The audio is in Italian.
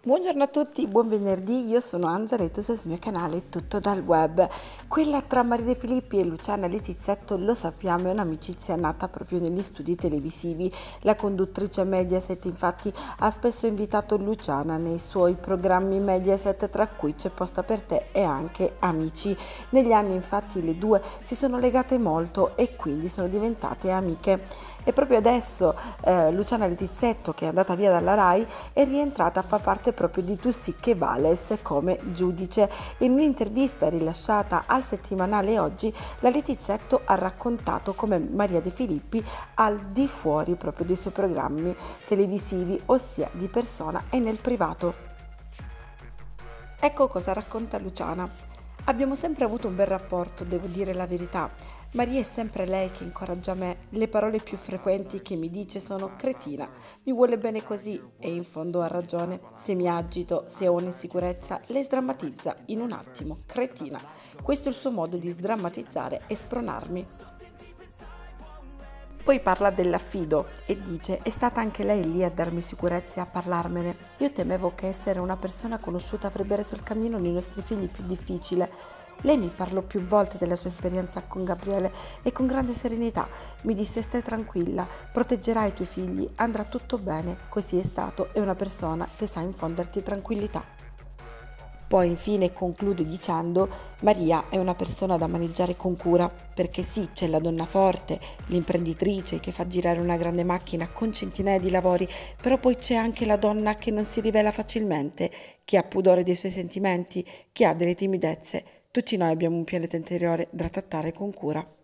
Buongiorno a tutti, buon venerdì, io sono Angela e tu sei sul mio canale Tutto dal Web. Quella tra Maria De Filippi e Luciana Letizzetto, lo sappiamo, è un'amicizia nata proprio negli studi televisivi. La conduttrice Mediaset infatti ha spesso invitato Luciana nei suoi programmi Mediaset, tra cui c'è Posta per te e anche Amici. Negli anni infatti le due si sono legate molto e quindi sono diventate amiche. E proprio adesso eh, Luciana Letizzetto, che è andata via dalla RAI, è rientrata a far parte proprio di Tu sì che vales come giudice. In un'intervista rilasciata al settimanale oggi, la Letizzetto ha raccontato come Maria De Filippi al di fuori proprio dei suoi programmi televisivi, ossia di persona e nel privato. Ecco cosa racconta Luciana. Abbiamo sempre avuto un bel rapporto, devo dire la verità. Maria è sempre lei che incoraggia me. Le parole più frequenti che mi dice sono cretina, mi vuole bene così e in fondo ha ragione. Se mi agito, se ho un'insicurezza, lei sdrammatizza in un attimo, cretina. Questo è il suo modo di sdrammatizzare e spronarmi. Poi parla dell'affido e dice è stata anche lei lì a darmi sicurezza e a parlarmene. Io temevo che essere una persona conosciuta avrebbe reso il cammino dei nostri figli più difficile. Lei mi parlò più volte della sua esperienza con Gabriele e con grande serenità mi disse stai tranquilla, proteggerai i tuoi figli, andrà tutto bene, così è stato, è una persona che sa infonderti tranquillità. Poi infine conclude dicendo Maria è una persona da maneggiare con cura, perché sì, c'è la donna forte, l'imprenditrice che fa girare una grande macchina con centinaia di lavori, però poi c'è anche la donna che non si rivela facilmente, che ha pudore dei suoi sentimenti, che ha delle timidezze tutti noi abbiamo un pianeta interiore da trattare con cura.